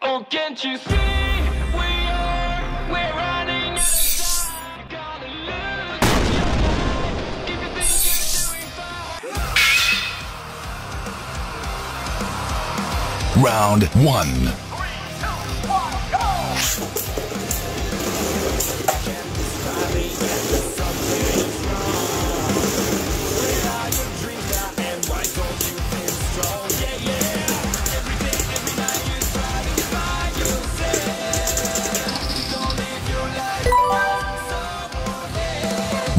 Oh, can't you see we are we're running out of time? You gotta lose your life. Round one.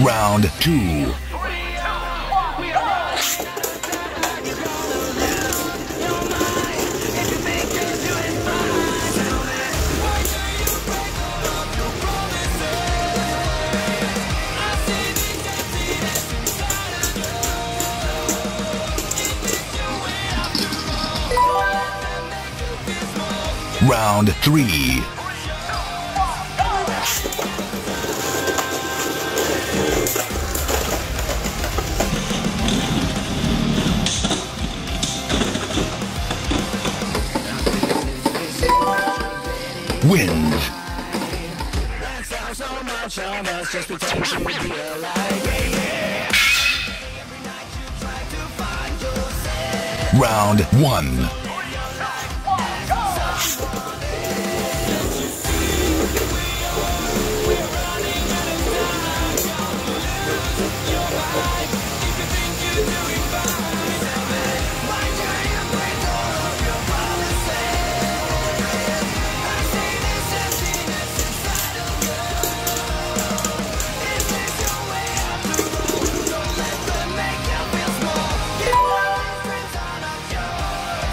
Round two. Round 3 Round one.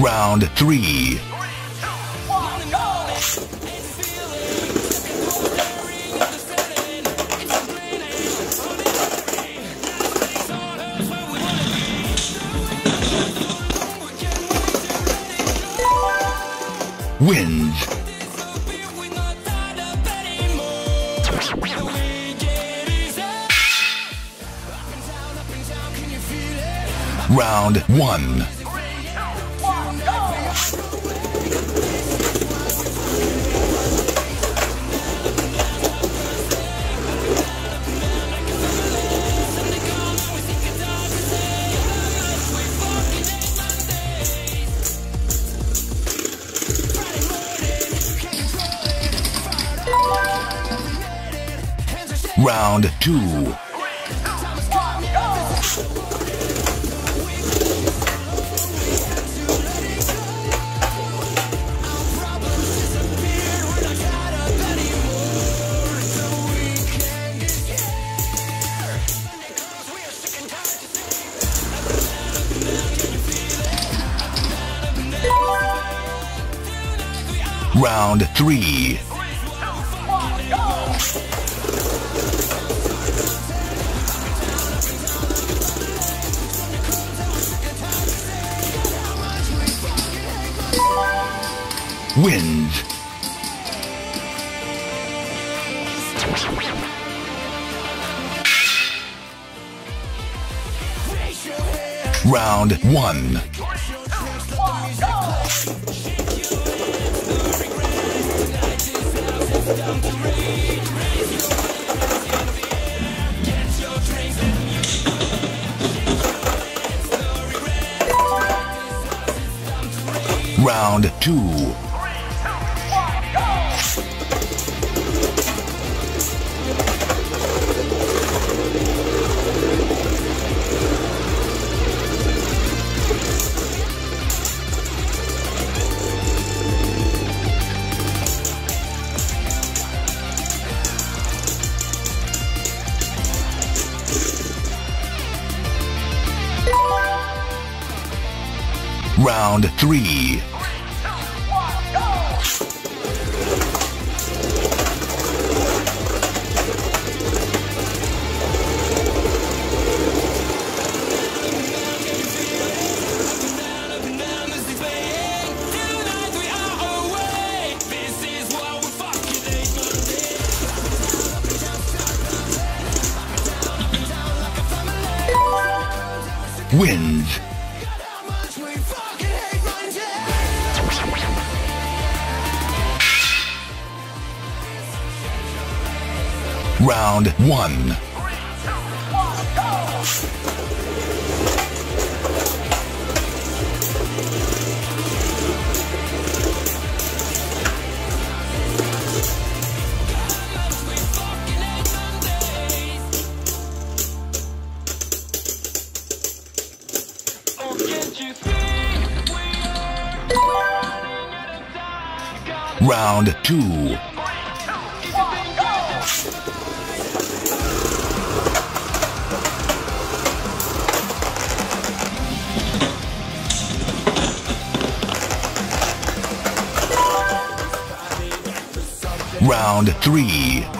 Round three. Wins. Round one. Round two. Round three. Wind. Round one. Round two. round three. wins. Round one. Round 2. round three.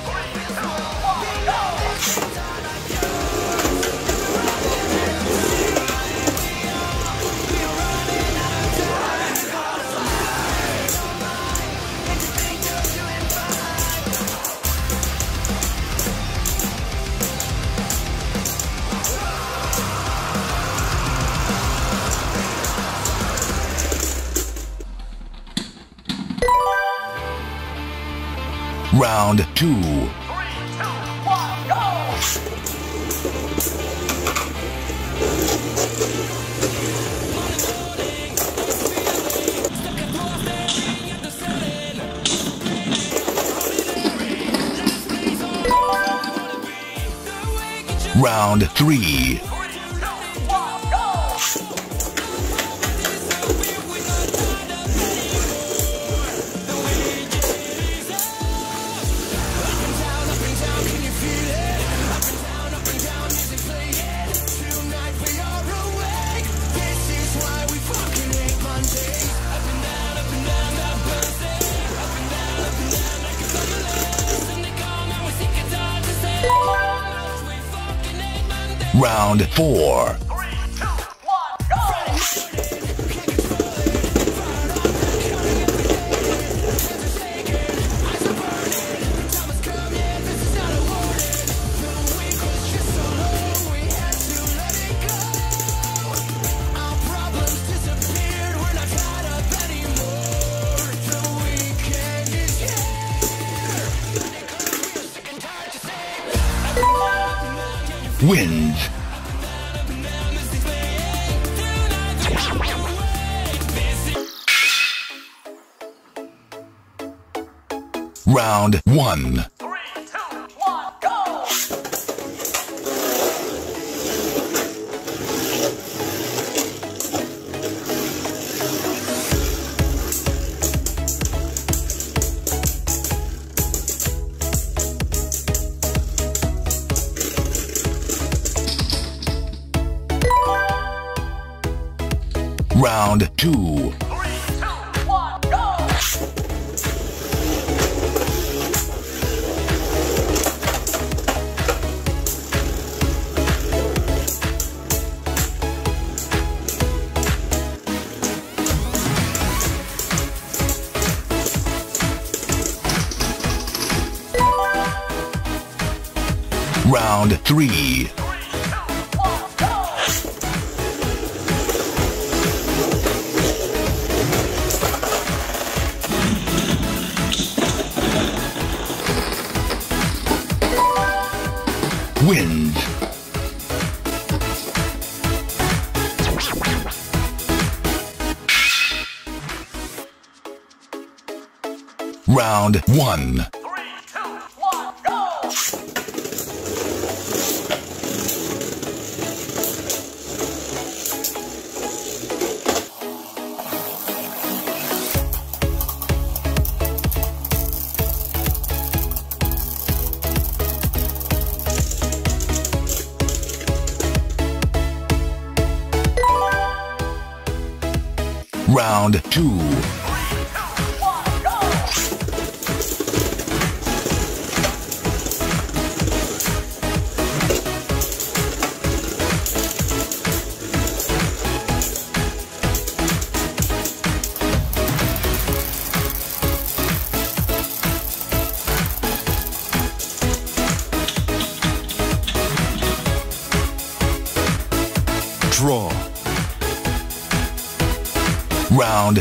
Round two. Round three. wins. Round 1 two. Wins. Round one. Round 2.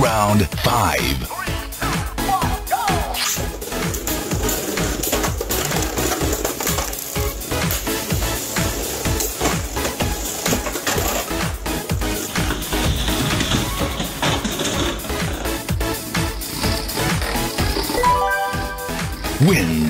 Round five. Wins.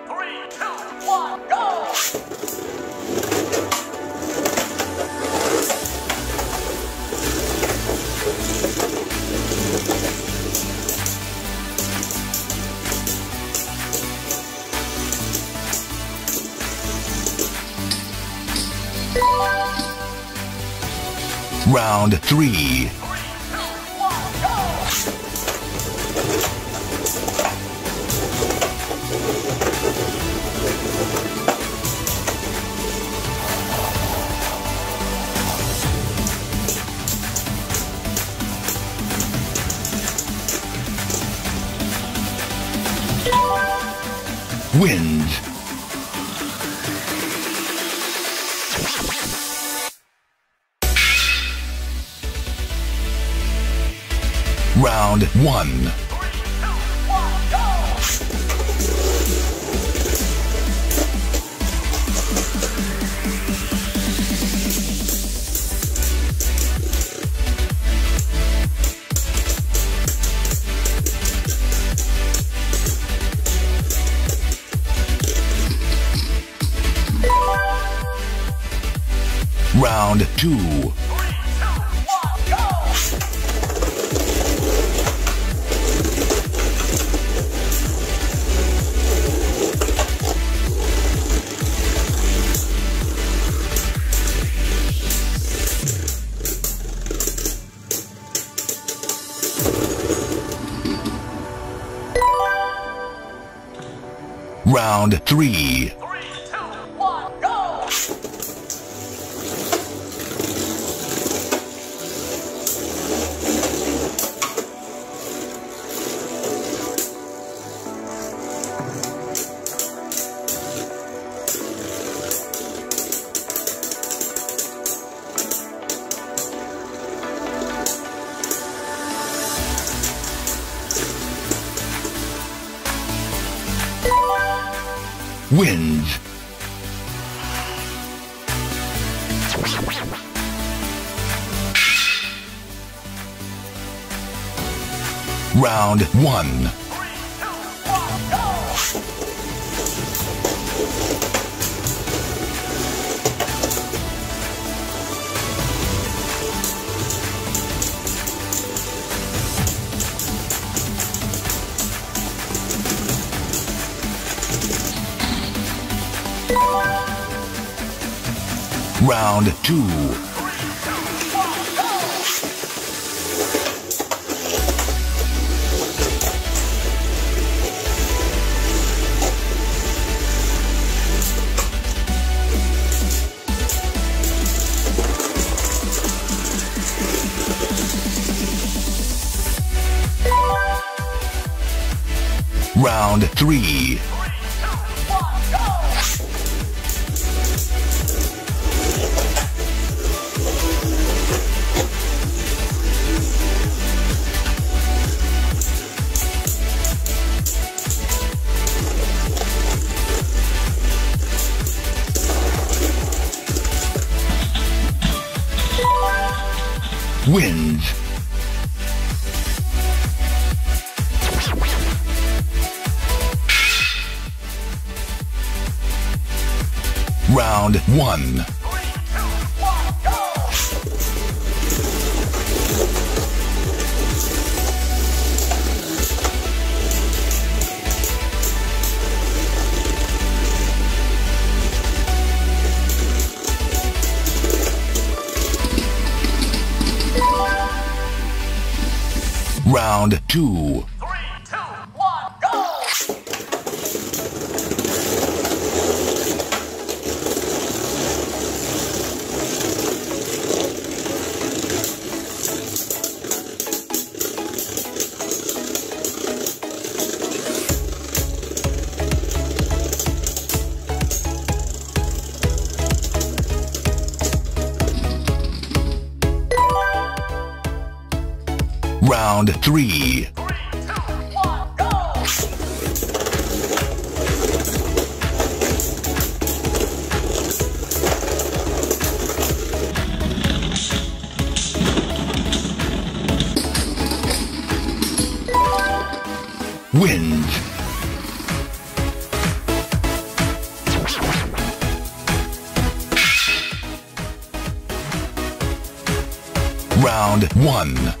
Round 3. Round 2. Round 3. Wins. Round 1. Round 2. Round 1. Round 2.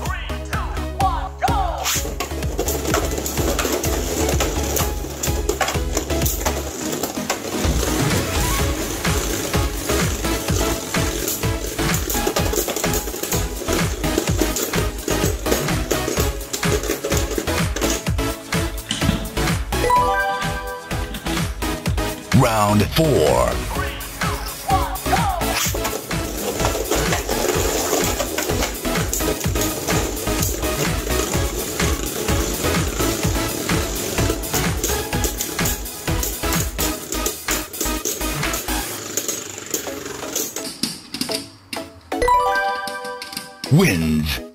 Wins.